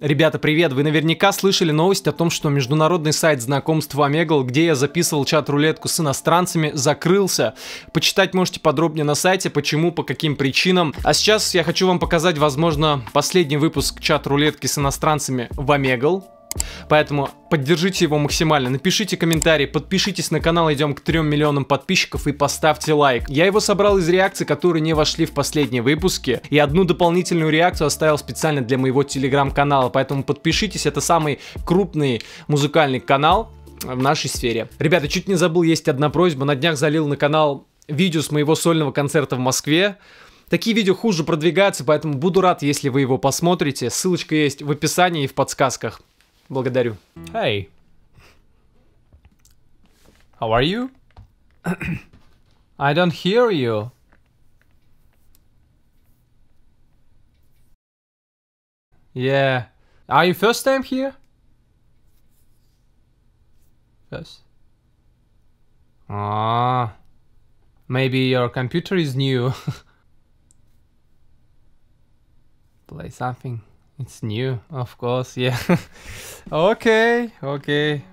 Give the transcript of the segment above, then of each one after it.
Ребята, привет! Вы наверняка слышали новость о том, что международный сайт знакомств Омегал, где я записывал чат-рулетку с иностранцами, закрылся. Почитать можете подробнее на сайте, почему, по каким причинам. А сейчас я хочу вам показать, возможно, последний выпуск чат-рулетки с иностранцами в Омегал. Поэтому поддержите его максимально, напишите комментарий, подпишитесь на канал, идем к 3 миллионам подписчиков и поставьте лайк. Я его собрал из реакций, которые не вошли в последние выпуски, и одну дополнительную реакцию оставил специально для моего телеграм-канала, поэтому подпишитесь, это самый крупный музыкальный канал в нашей сфере. Ребята, чуть не забыл, есть одна просьба, на днях залил на канал видео с моего сольного концерта в Москве, Такие видео хуже продвигаются, поэтому буду рад, если вы его посмотрите. Ссылочка есть в описании и в подсказках. Благодарю. Hey. How are you? I don't hear you. Yeah. Are you first time here? Yes. Ah. Maybe your computer is new. Play something. It's new, of course, yeah. okay, okay.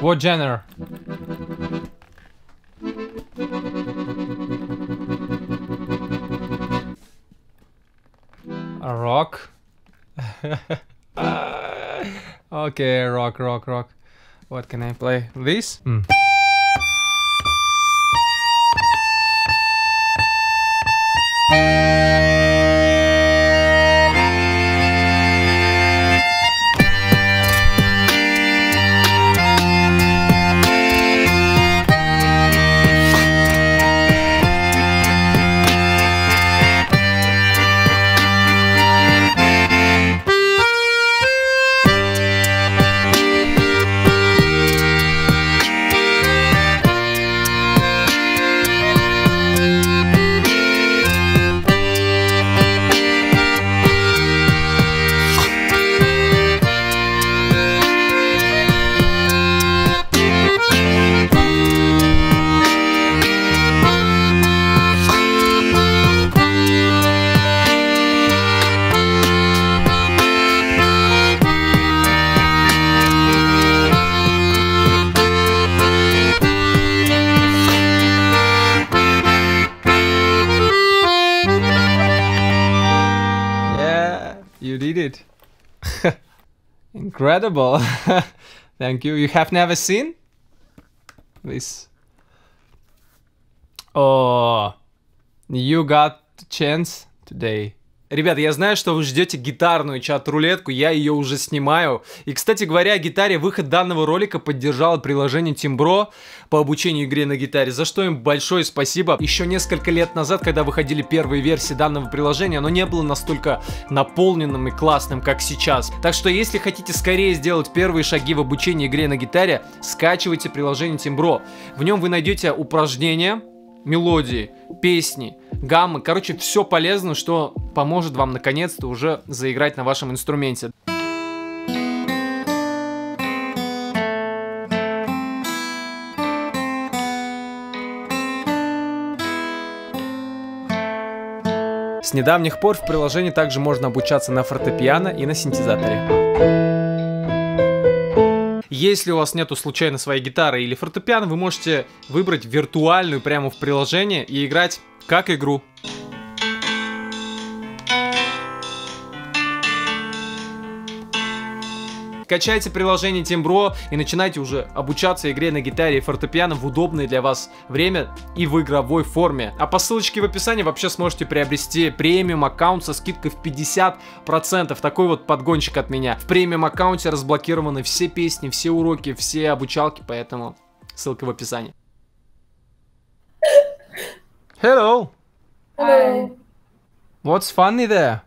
What genre? A rock? okay, rock, rock, rock. What can I play? This? Hmm. Incredible. Thank you. You have never seen this? Oh, you got the chance today. Ребята, я знаю, что вы ждете гитарную чат-рулетку, я ее уже снимаю. И, кстати говоря, о гитаре выход данного ролика поддержало приложение Timbro по обучению игре на гитаре, за что им большое спасибо. Еще несколько лет назад, когда выходили первые версии данного приложения, оно не было настолько наполненным и классным, как сейчас. Так что, если хотите скорее сделать первые шаги в обучении игре на гитаре, скачивайте приложение Timbro. В нем вы найдете упражнения, мелодии, песни, гаммы. Короче, все полезно, что поможет вам наконец-то уже заиграть на вашем инструменте. С недавних пор в приложении также можно обучаться на фортепиано и на синтезаторе. Если у вас нету случайно своей гитары или фортепиано, вы можете выбрать виртуальную прямо в приложении и играть как игру. Качайте приложение Timbro и начинайте уже обучаться игре на гитаре и фортепиано в удобное для вас время и в игровой форме. А по ссылочке в описании вообще сможете приобрести премиум аккаунт со скидкой в 50%. Такой вот подгончик от меня. В премиум аккаунте разблокированы все песни, все уроки, все обучалки, поэтому ссылка в описании. Hello. Hello. What's funny there?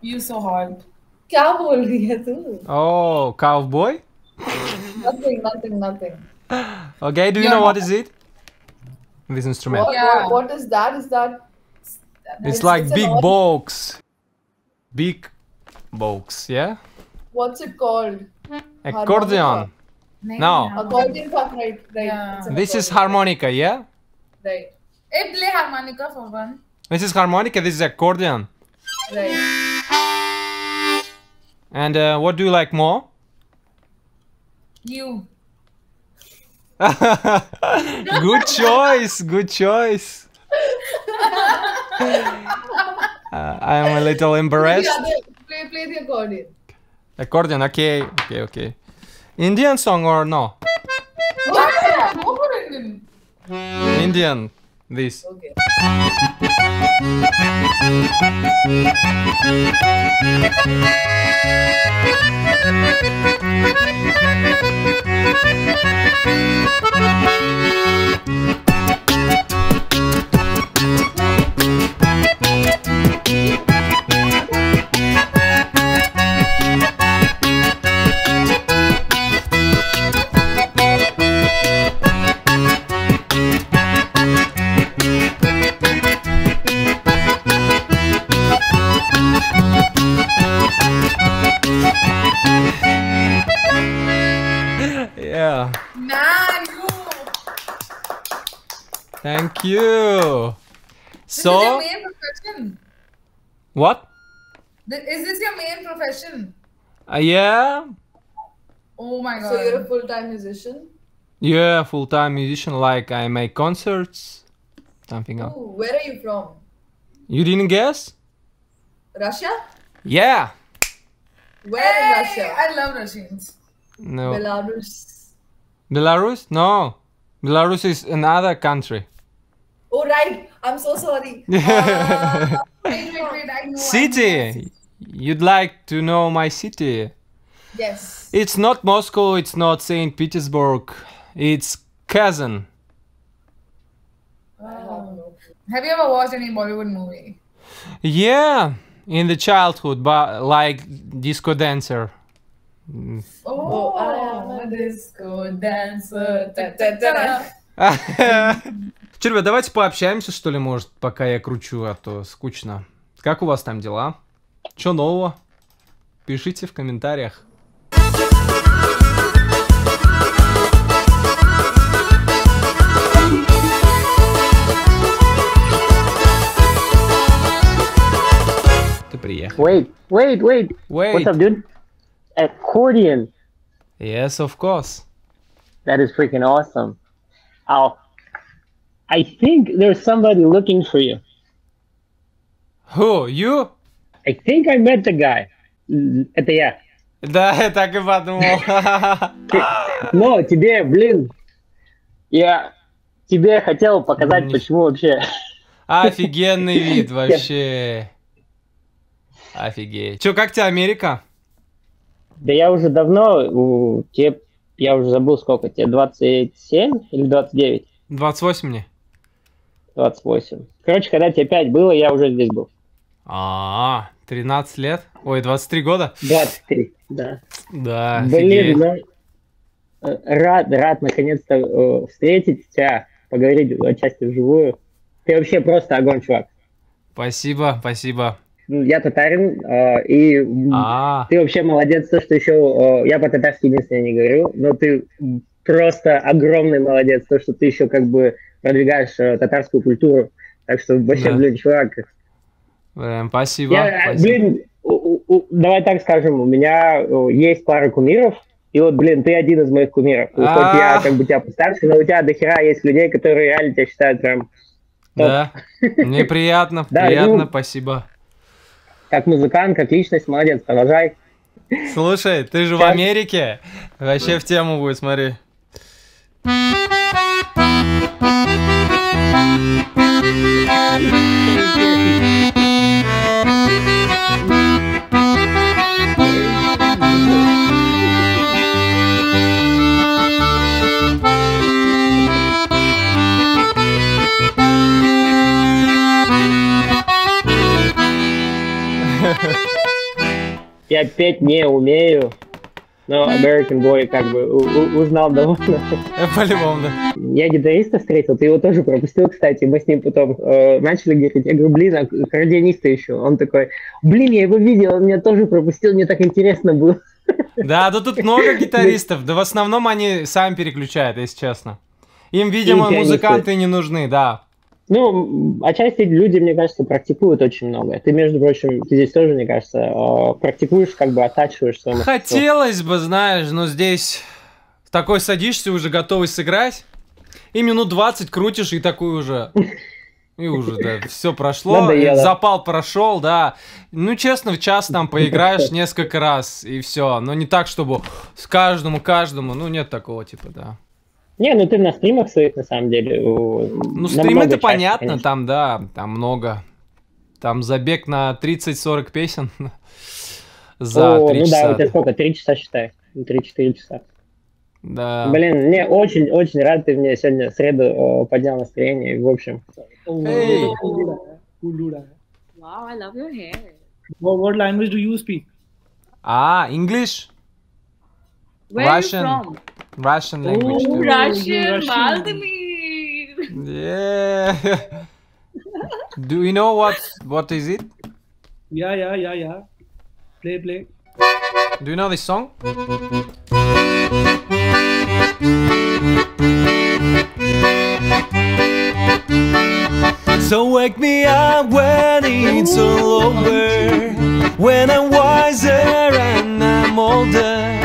You so hard. क्या बोल रही है तू? Oh, cowboy? Nothing, nothing, nothing. Okay, do you know what is it? This instrument. What, Yeah. what, what is that? Is that? It's like an big odd- box. Big box, yeah? What's it called? Accordion. No. Accordion fuck right, right. Yeah. It's an This is accordion. harmonica, yeah? Right, Play harmonica for one. This is harmonica, this is accordion. right. And uh, what do you like more? You. good choice. Good choice. Uh, I am a little embarrassed. Play, play the accordion. Accordion, okay, okay, okay. Indian song or no? Yeah, go for Indian. Indian, this. Okay. Thank you. This is So, your main profession. what? Th- Is this your main profession? Uh, yeah, Oh my god. So you're a full-time musician? yeah, full-time musician. Like I make concerts, something else. Ooh, where are you from? You didn't guess? Russia? Yeah. Where Hey, in Russia? I love Russians. No. Belarus. Belarus? No. Belarus is another country. Oh right. I'm so sorry. Uh, wait, wait, wait. I know. City. You'd like to know my city? Yes. It's not Moscow, it's not St. Petersburg. It's Kazan. I have no clue. Have you ever watched any Bollywood movie? Yeah, in the childhood, but like disco dancer. Oh, I am a disco dancer. Ta-ta-ta-ta. Че, ребят, давайте пообщаемся, что ли, может, пока я кручу, а то скучно. Как у вас там дела? Че нового? Пишите в комментариях. Ты приехал. Wait, wait, wait. What's Wait. up, dude? Accordion. Yes, of course. That is freaking awesome. Oh, I think there's somebody looking for you. Who? You? I think I met the guy. Это я. Да, я так и подумал. Но тебе, блин, я тебе хотел показать, почему вообще. Офигенный вид вообще. Офигеть. Че, как тебе Америка? Да я уже давно, тебе, я уже забыл сколько, тебе 27 или 29? 28 мне. 28. Короче, когда тебе 5 было, я уже здесь был. А, 13 лет? Ой, 23 года? 23, да. Да, Блин, ну, э, рад, рад наконец-то э, встретить тебя, поговорить отчасти вживую. Ты вообще просто огонь, чувак. Спасибо, спасибо. Ну, Я татарин, э, и м, А, ты вообще молодец, то, что еще э, я по-татарски единственное не говорю, но ты просто огромный молодец, то, что ты еще как бы продвигаешь э, татарскую культуру. Так что вообще, Да. блин, чувак. блин, спасибо. Я, спасибо. блин, у- у- давай так скажем, у меня э, есть пара кумиров, и вот, блин, ты один из моих кумиров. Хоть я А. как бы тебя постарше, но у тебя дохера есть людей, которые реально тебя считают прям Да, мне приятно, приятно, ну- спасибо. как музыкант, как личность, молодец, продолжай. Слушай, ты же в. Америке. Вообще в тему будет, смотри. Я петь не умею, но American Boy как бы узнал довольно. Э, По-любому, да. Я гитариста встретил, ты его тоже пропустил, кстати. Мы с ним потом э, начали говорить. Я говорю, блин, а аккордеониста еще. Он такой, блин, я его видел, он меня тоже пропустил, мне так интересно было. Да, да тут много гитаристов, да в основном они сами переключают, если честно. Им, видимо, музыканты не нужны, да. Ну, отчасти люди, мне кажется, практикуют очень много. Ты, между прочим, ты здесь тоже, мне кажется, э, практикуешь, как бы оттачиваешь свое мастерство. Хотелось бы, знаешь, но здесь такой садишься уже готовый сыграть, и минут 20 крутишь, и такой уже... И уже, да, все прошло, Надоело. запал прошел, да. Ну, честно, в час там поиграешь несколько раз, и все. Но не так, чтобы с каждому, каждому, ну, нет такого, типа, да. Не, ну ты на стримах своих, на самом деле. Ну, стримы-то понятно, там, да, там много. Там забег на 30-40 песен за О, 3 ну да, часа. у тебя сколько? Три часа, считай. Ну, Три-четыре часа. Да. Блин, мне очень-очень рад, ты мне сегодня в среду э, поднял настроение. В общем, Hey. Wow, I love your hair. What, what language do you speak? А, English? Where Russian. are you from? Russian language. Oh. Russian, Russian. Vladimir. Yeah. Do you know what what is it? Yeah, yeah, yeah, yeah. Play, play. Do you know this song? So wake me up when it's all over, when I'm wiser and I'm older.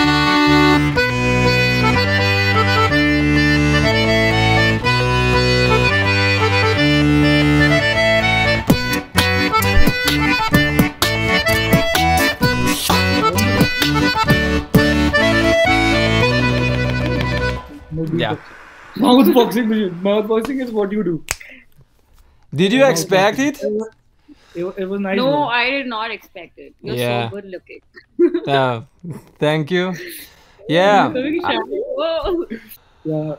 Mouth boxing, mouth boxing is what you do. Did you expect it? It, wa- it was nice. No, bro. I did not expect it. You're Yeah. so good looking. Uh, thank you. Yeah. Coming shy. Whoa. Yeah,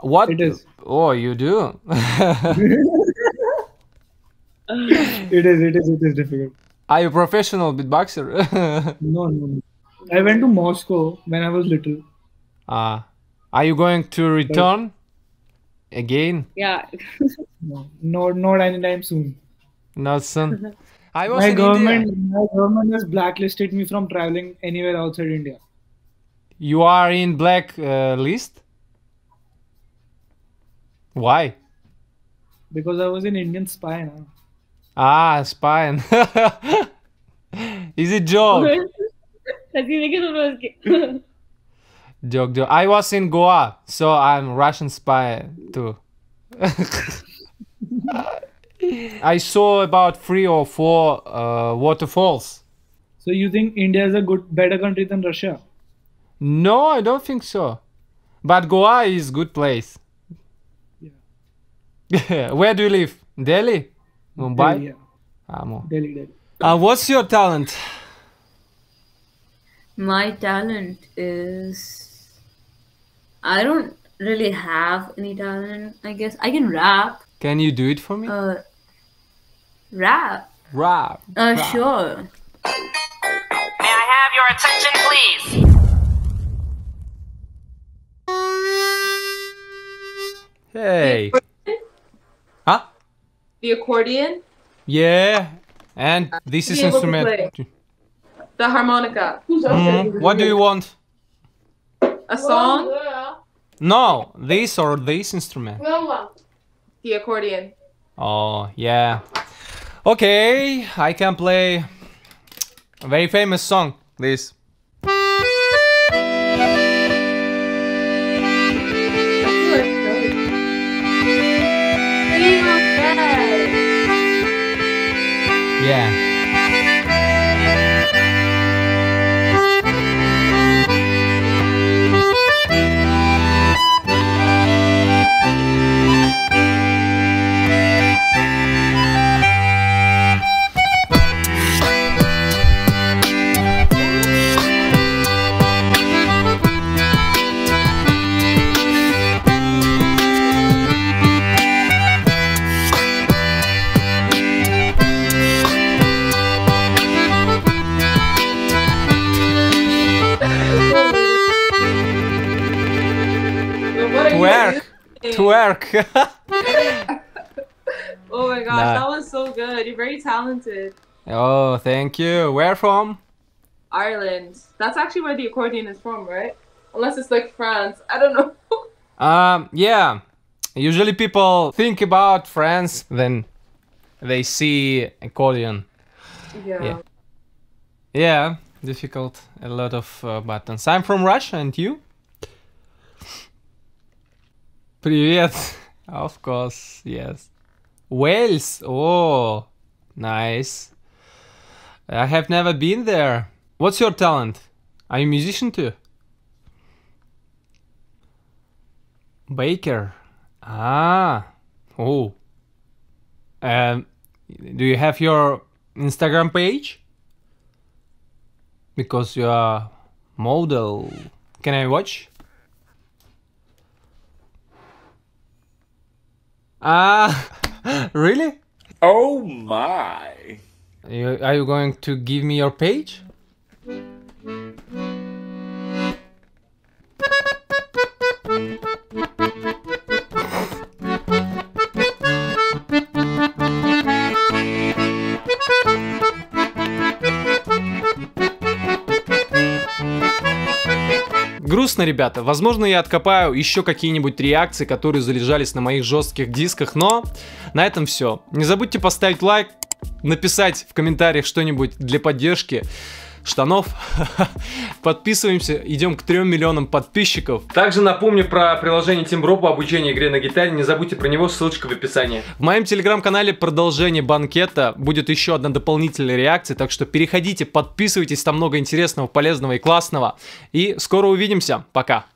What? it is. Oh, you do. It is. It is. It is difficult. Are you a professional beatboxer? No, no, no. I went to Moscow when I was little. uh, are you going to return again? Yeah. No, not not anytime soon. Not soon. I was My in government, India. my government has blacklisted me from traveling anywhere outside India. You are in black uh, list. Why? because I was an Indian spy now. Ah, spine. Is it joke? Let's see, make it over. Joke, joke. I was in Goa, so I'm Russian spy too. I saw about three or four uh, waterfalls. So you think India is a good, better country than Russia? No, I don't think so. But Goa is good place. Yeah. Where do you live? Delhi? Mumbai? Delhi, yeah. Ah. Delhi, Delhi. Uh, what's your talent? My talent is. I don't really have any talent, I guess. I can rap. Can you do it for me? Uh, rap? Rap. Uh, rap. sure. May I have your attention, please? Hey. Huh? The accordion, Yeah. And this is Be instrument. the harmonica, Mhm. What do you want? a song, No, this or this instrument. the accordion. Oh, yeah. Okay, I can play a very famous song. This. Yeah. Work. Oh my gosh, Nah. that was so good. You're very talented. oh, thank you. Where from? Ireland. That's actually where the accordion is from, right? Unless it's like France. I don't know. Um, yeah. Usually people think about France, then they see accordion. yeah. Yeah. Yeah, difficult. A lot of uh, buttons. I'm from Russia, and you? Привет. Of course, yes. Wales. Oh, nice. I have never been there. What's your talent? Are you a musician too? Baker. Ah. Oh. Um, do you have your Instagram page? Because you are model. Can I watch? Ah, really? Oh my. You, are you going to give me your page? Грустно, ребята. Возможно, я откопаю еще какие-нибудь реакции, которые залежались на моих жестких дисках, но на этом все. Не забудьте поставить лайк, написать в комментариях что-нибудь для поддержки штанов. Подписываемся, идем к 3 миллионам подписчиков. Также напомню про приложение Team по обучению игре на гитаре. Не забудьте про него, ссылочка в описании. В моем телеграм-канале продолжение банкета будет еще одна дополнительная реакция, так что переходите, подписывайтесь, там много интересного, полезного и классного. И скоро увидимся. Пока.